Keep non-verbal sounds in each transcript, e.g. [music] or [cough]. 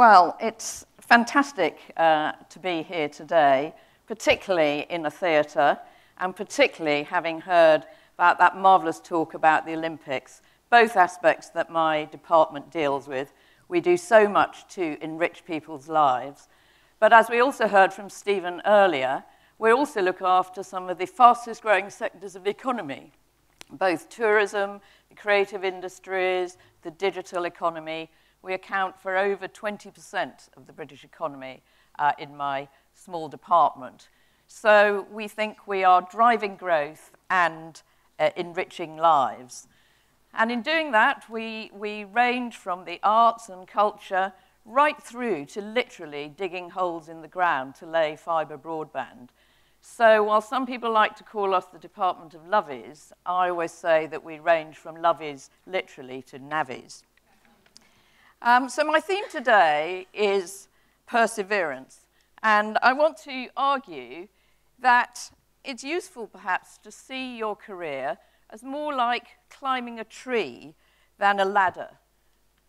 Well, it's fantastic uh, to be here today, particularly in a theatre, and particularly having heard about that marvellous talk about the Olympics, both aspects that my department deals with. We do so much to enrich people's lives. But as we also heard from Stephen earlier, we also look after some of the fastest growing sectors of the economy, both tourism, the creative industries, the digital economy, we account for over 20% of the British economy uh, in my small department. So we think we are driving growth and uh, enriching lives. And in doing that, we, we range from the arts and culture right through to literally digging holes in the ground to lay fibre broadband. So while some people like to call us the Department of Lovies, I always say that we range from lovies literally to navies. Um, so my theme today is perseverance. And I want to argue that it's useful perhaps to see your career as more like climbing a tree than a ladder.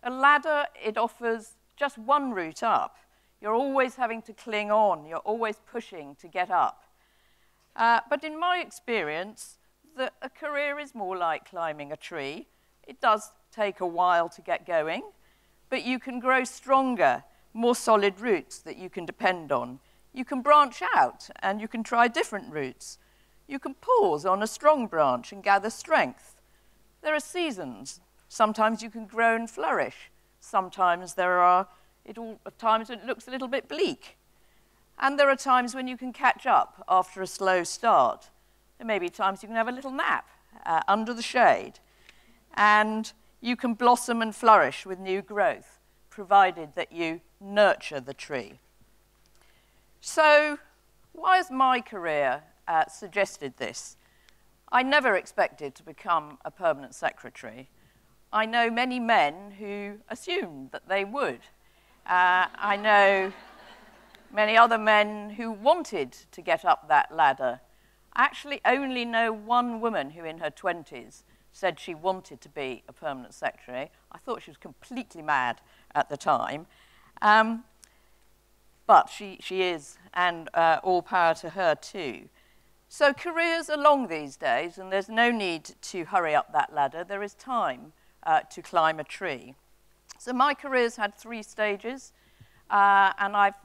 A ladder, it offers just one route up. You're always having to cling on. You're always pushing to get up. Uh, but in my experience, the, a career is more like climbing a tree. It does take a while to get going but you can grow stronger, more solid roots that you can depend on. You can branch out and you can try different roots. You can pause on a strong branch and gather strength. There are seasons. Sometimes you can grow and flourish. Sometimes there are it all, times it looks a little bit bleak. And there are times when you can catch up after a slow start. There may be times you can have a little nap uh, under the shade. And you can blossom and flourish with new growth, provided that you nurture the tree. So, why has my career uh, suggested this? I never expected to become a permanent secretary. I know many men who assumed that they would. Uh, I know many other men who wanted to get up that ladder. I actually only know one woman who, in her 20s, said she wanted to be a permanent secretary. I thought she was completely mad at the time. Um, but she, she is, and uh, all power to her too. So careers are long these days, and there's no need to hurry up that ladder. There is time uh, to climb a tree. So my career's had three stages, uh, and I've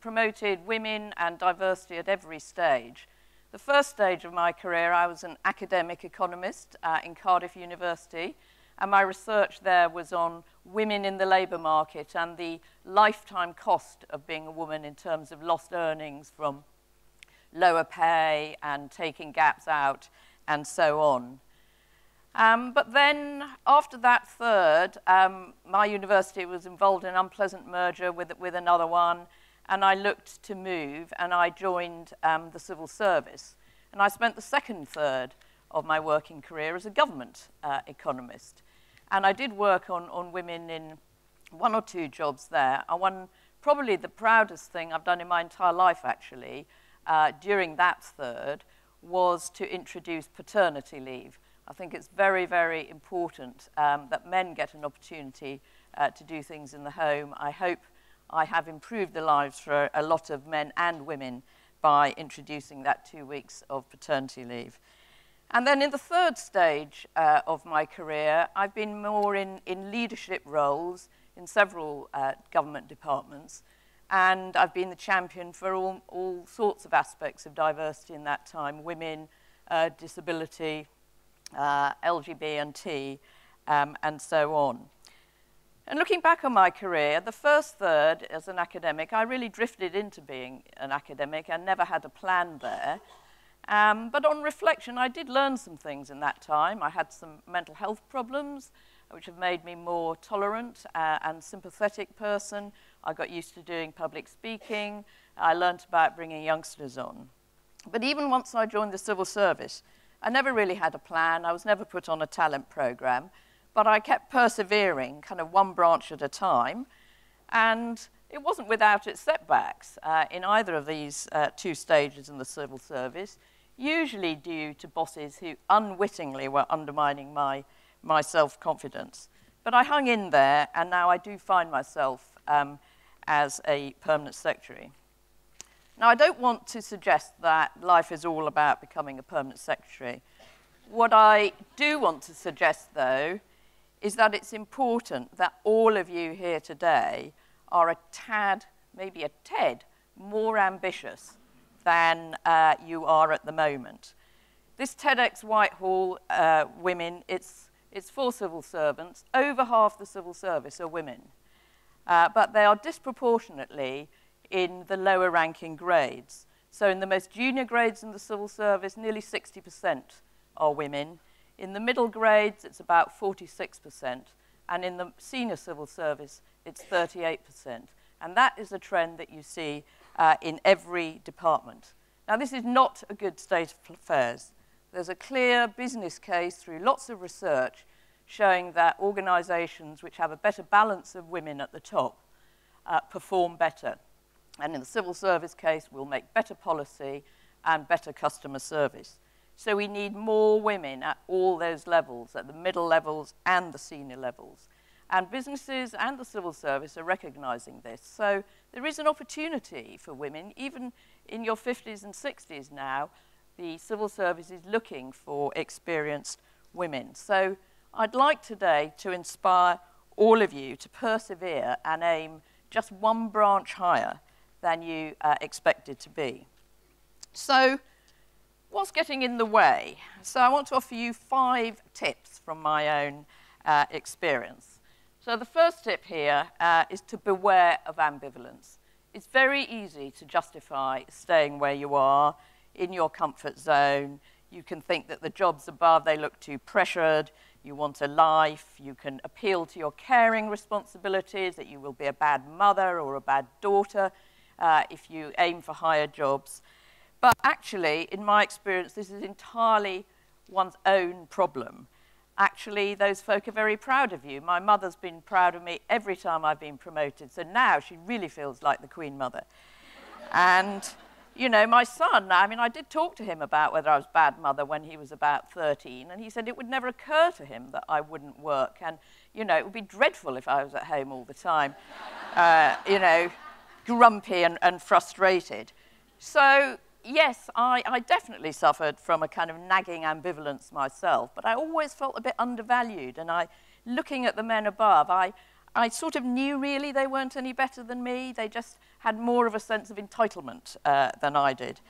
promoted women and diversity at every stage. The first stage of my career, I was an academic economist uh, in Cardiff University, and my research there was on women in the labour market and the lifetime cost of being a woman in terms of lost earnings from lower pay and taking gaps out and so on. Um, but then, after that third, um, my university was involved in an unpleasant merger with, with another one, and I looked to move and I joined um, the civil service. And I spent the second third of my working career as a government uh, economist. And I did work on, on women in one or two jobs there. I won probably the proudest thing I've done in my entire life, actually, uh, during that third, was to introduce paternity leave. I think it's very, very important um, that men get an opportunity uh, to do things in the home. I hope I have improved the lives for a lot of men and women by introducing that two weeks of paternity leave. And then in the third stage uh, of my career, I've been more in, in leadership roles in several uh, government departments, and I've been the champion for all, all sorts of aspects of diversity in that time, women, uh, disability, uh, LGBT, um, and so on. And looking back on my career, the first third as an academic, I really drifted into being an academic. I never had a plan there. Um, but on reflection, I did learn some things in that time. I had some mental health problems, which have made me more tolerant uh, and sympathetic person. I got used to doing public speaking. I learned about bringing youngsters on. But even once I joined the civil service, I never really had a plan. I was never put on a talent program. But I kept persevering, kind of one branch at a time. And it wasn't without its setbacks uh, in either of these uh, two stages in the civil service. usually due to bosses who unwittingly were undermining my, my self confidence. But I hung in there, and now I do find myself um, as a permanent secretary. Now, I don't want to suggest that life is all about becoming a permanent secretary. What I do want to suggest, though, is that it's important that all of you here today are a tad, maybe a ted, more ambitious than uh, you are at the moment. This TEDx Whitehall uh, women, it's, it's for civil servants. Over half the civil service are women. Uh, but they are disproportionately in the lower ranking grades. So in the most junior grades in the civil service, nearly 60% are women. In the middle grades, it's about 46%, and in the senior civil service, it's 38%. And that is a trend that you see uh, in every department. Now, this is not a good state of affairs. There's a clear business case through lots of research showing that organisations which have a better balance of women at the top uh, perform better. And in the civil service case, we'll make better policy and better customer service. So we need more women at all those levels, at the middle levels and the senior levels. And businesses and the civil service are recognizing this. So there is an opportunity for women, even in your 50s and 60s now, the civil service is looking for experienced women. So I'd like today to inspire all of you to persevere and aim just one branch higher than you uh, expected to be. So, what's getting in the way? So, I want to offer you five tips from my own uh, experience. So, the first tip here uh, is to beware of ambivalence. It's very easy to justify staying where you are in your comfort zone. You can think that the jobs above, they look too pressured. You want a life. You can appeal to your caring responsibilities, that you will be a bad mother or a bad daughter uh, if you aim for higher jobs. But actually, in my experience, this is entirely one's own problem. Actually, those folk are very proud of you. My mother's been proud of me every time I've been promoted, so now she really feels like the Queen Mother. and, you know, my son, I mean, I did talk to him about whether I was bad mother when he was about 13, and he said it would never occur to him that I wouldn't work. And, you know, it would be dreadful if I was at home all the time. uh, you know, grumpy and, and frustrated. So, yes, I, I definitely suffered from a kind of nagging ambivalence myself, but I always felt a bit undervalued. And I, looking at the men above, I, I sort of knew really they weren't any better than me. They just had more of a sense of entitlement uh, than I did.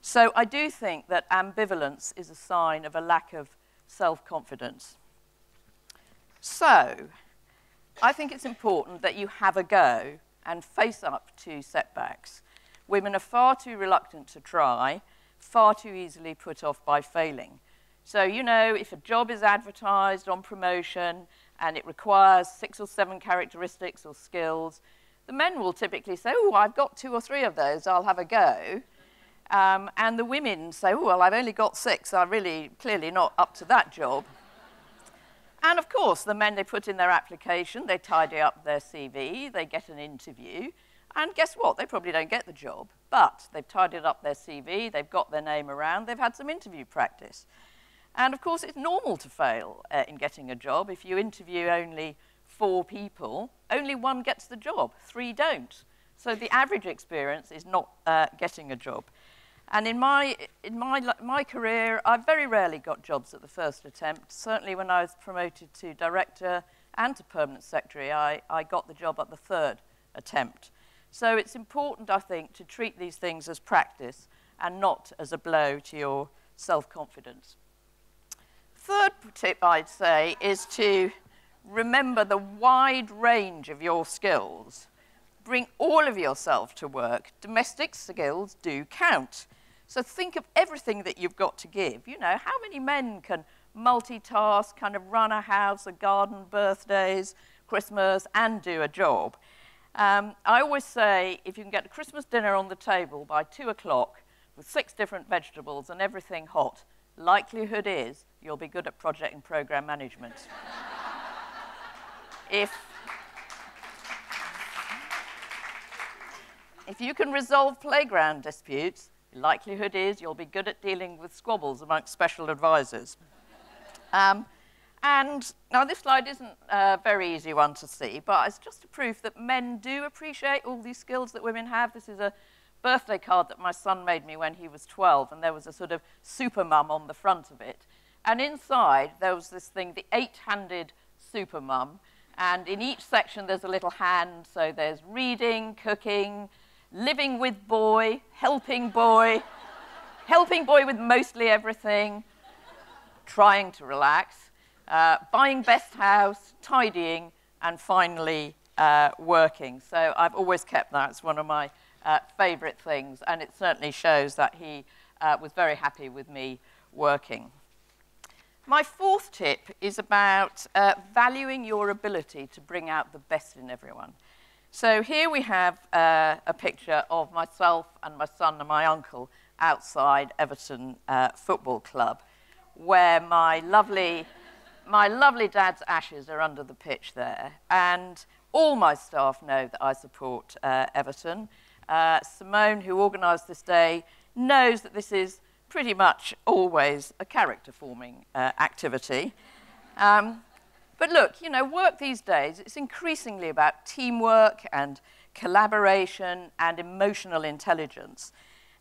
So I do think that ambivalence is a sign of a lack of self-confidence. So I think it's important that you have a go and face up to setbacks. Women are far too reluctant to try, far too easily put off by failing. So, you know, if a job is advertised on promotion and it requires six or seven characteristics or skills, the men will typically say, Oh, I've got two or three of those, I'll have a go. Um, and the women say, Oh, well, I've only got six, I'm really clearly not up to that job. And of course, the men, they put in their application, they tidy up their CV, they get an interview, and guess what? They probably don't get the job, but they've tidied up their CV, they've got their name around, they've had some interview practice. And of course, it's normal to fail uh, in getting a job. If you interview only four people, only one gets the job, three don't. So the average experience is not uh, getting a job. And in my, in my, my career, I very rarely got jobs at the first attempt. Certainly when I was promoted to director and to permanent secretary, I, I got the job at the third attempt. So it's important, I think, to treat these things as practice and not as a blow to your self-confidence. Third tip I'd say is to remember the wide range of your skills. Bring all of yourself to work. Domestic skills do count. So think of everything that you've got to give. You know, how many men can multitask, kind of run a house, a garden, birthdays, Christmas, and do a job? Um, I always say if you can get a Christmas dinner on the table by two o'clock with six different vegetables and everything hot, likelihood is you'll be good at project and program management. [laughs] if, if you can resolve playground disputes, likelihood is you'll be good at dealing with squabbles amongst special advisors. Um, and now this slide isn't a very easy one to see, but it's just a proof that men do appreciate all these skills that women have. This is a birthday card that my son made me when he was 12, and there was a sort of super mum on the front of it. And inside, there was this thing, the eight-handed super mum, and in each section there's a little hand, so there's reading, cooking, living with boy, helping boy, [laughs] helping boy with mostly everything, trying to relax, uh, buying best house, tidying, and finally uh, working. So I've always kept that as one of my uh, favourite things, and it certainly shows that he uh, was very happy with me working. My fourth tip is about uh, valuing your ability to bring out the best in everyone. So here we have uh, a picture of myself and my son and my uncle outside Everton Football Club, where my lovely, my lovely dad's ashes are under the pitch there. And all my staff know that I support uh, Everton. Uh, Simone, who organised this day, knows that this is pretty much always a character-forming uh, activity. Um, but look, you know, work these days, it's increasingly about teamwork and collaboration and emotional intelligence.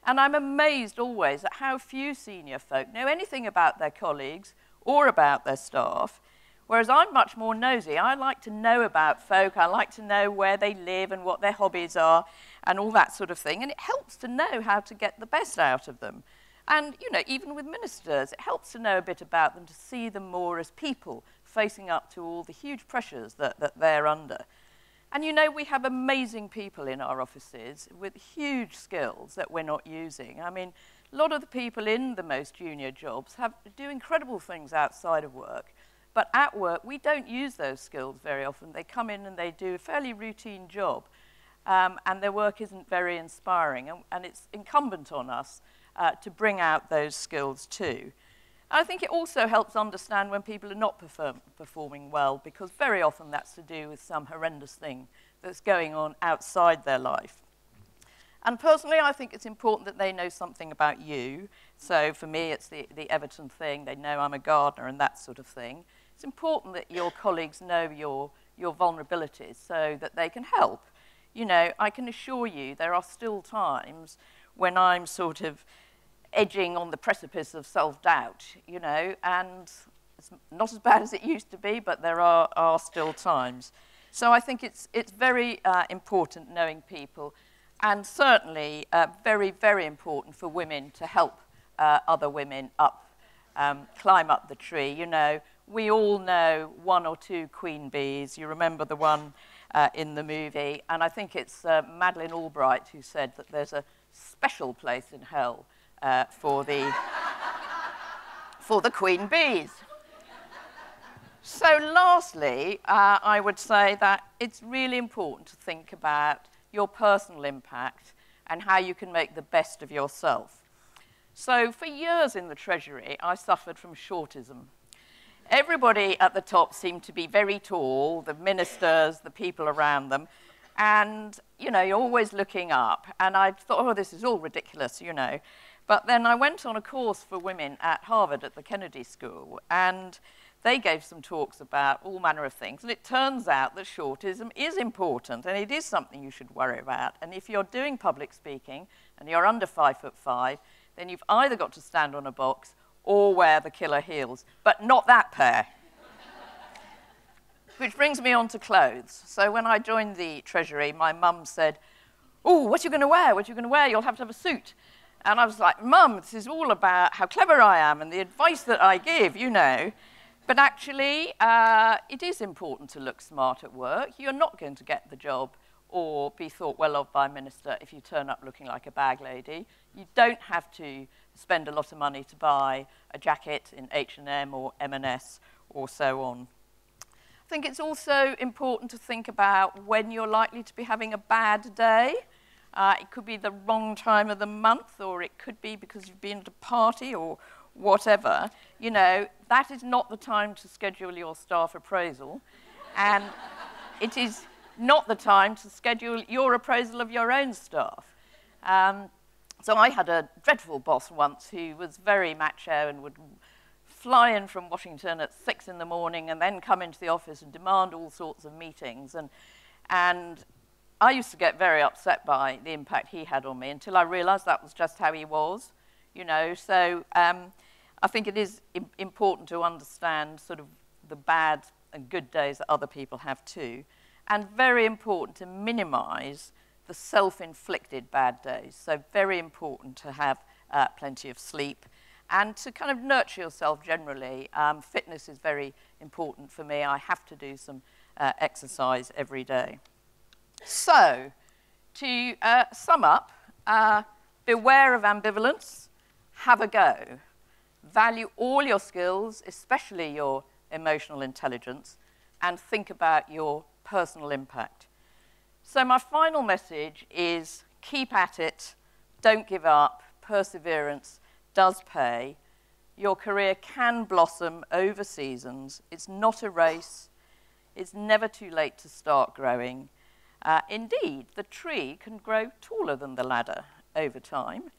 And I'm amazed always at how few senior folk know anything about their colleagues or about their staff, whereas I'm much more nosy. I like to know about folk, I like to know where they live and what their hobbies are and all that sort of thing, and it helps to know how to get the best out of them. And, you know, even with ministers, it helps to know a bit about them, to see them more as people facing up to all the huge pressures that, that they're under. And you know, we have amazing people in our offices with huge skills that we're not using. I mean, a lot of the people in the most junior jobs have, do incredible things outside of work. But at work, we don't use those skills very often. They come in and they do a fairly routine job, um, and their work isn't very inspiring. And, and it's incumbent on us uh, to bring out those skills too. I think it also helps understand when people are not perform performing well, because very often that's to do with some horrendous thing that's going on outside their life. And personally, I think it's important that they know something about you. So for me, it's the, the Everton thing. They know I'm a gardener and that sort of thing. It's important that your colleagues know your, your vulnerabilities so that they can help. You know, I can assure you there are still times when I'm sort of edging on the precipice of self-doubt, you know, and it's not as bad as it used to be, but there are, are still times. So I think it's, it's very uh, important knowing people, and certainly uh, very, very important for women to help uh, other women up, um, climb up the tree. You know, we all know one or two queen bees. You remember the one uh, in the movie, and I think it's uh, Madeleine Albright who said that there's a special place in hell uh, for, the, [laughs] for the queen bees. So lastly, uh, I would say that it's really important to think about your personal impact and how you can make the best of yourself. So for years in the Treasury, I suffered from shortism. Everybody at the top seemed to be very tall, the ministers, the people around them, and, you know, you're always looking up. And I thought, oh, this is all ridiculous, you know. But then I went on a course for women at Harvard at the Kennedy School, and they gave some talks about all manner of things. And it turns out that shortism is important, and it is something you should worry about. And if you're doing public speaking and you're under five foot five, then you've either got to stand on a box or wear the killer heels, but not that pair. [laughs] Which brings me on to clothes. So when I joined the Treasury, my mum said, oh, what are you going to wear? What are you going to wear? You'll have to have a suit. And I was like, Mum, this is all about how clever I am and the advice that I give, you know. But actually, uh, it is important to look smart at work. You're not going to get the job or be thought well of by a minister if you turn up looking like a bag lady. You don't have to spend a lot of money to buy a jacket in H&M or M&S or so on. I think it's also important to think about when you're likely to be having a bad day. Uh, it could be the wrong time of the month, or it could be because you've been at a party or whatever. You know, that is not the time to schedule your staff appraisal. and it is not the time to schedule your appraisal of your own staff. Um, So I had a dreadful boss once who was very macho and would fly in from Washington at six in the morning and then come into the office and demand all sorts of meetings. And, and I used to get very upset by the impact he had on me until I realized that was just how he was, you know. So um, I think it is Im important to understand sort of the bad and good days that other people have too, and very important to minimize the self-inflicted bad days. So very important to have uh, plenty of sleep and to kind of nurture yourself generally. Um, fitness is very important for me. I have to do some uh, exercise every day. So, to uh, sum up, uh, beware of ambivalence, have a go. Value all your skills, especially your emotional intelligence, and think about your personal impact. So my final message is keep at it, don't give up, perseverance does pay. Your career can blossom over seasons. It's not a race. It's never too late to start growing. Uh, indeed, the tree can grow taller than the ladder over time.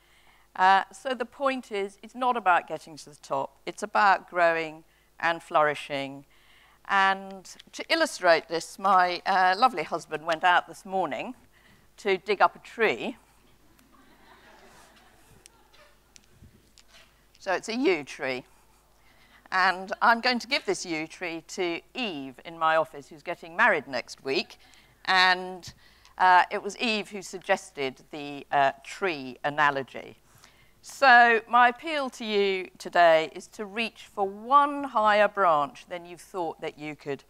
Uh, so the point is, it's not about getting to the top. It's about growing and flourishing. And to illustrate this, my uh, lovely husband went out this morning to dig up a tree. so it's a yew tree. And I'm going to give this yew tree to Eve in my office, who's getting married next week. And uh, it was Eve who suggested the uh, tree analogy. So my appeal to you today is to reach for one higher branch than you thought that you could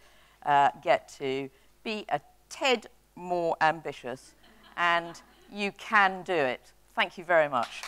uh, get to. Be a tad more ambitious, and you can do it. Thank you very much.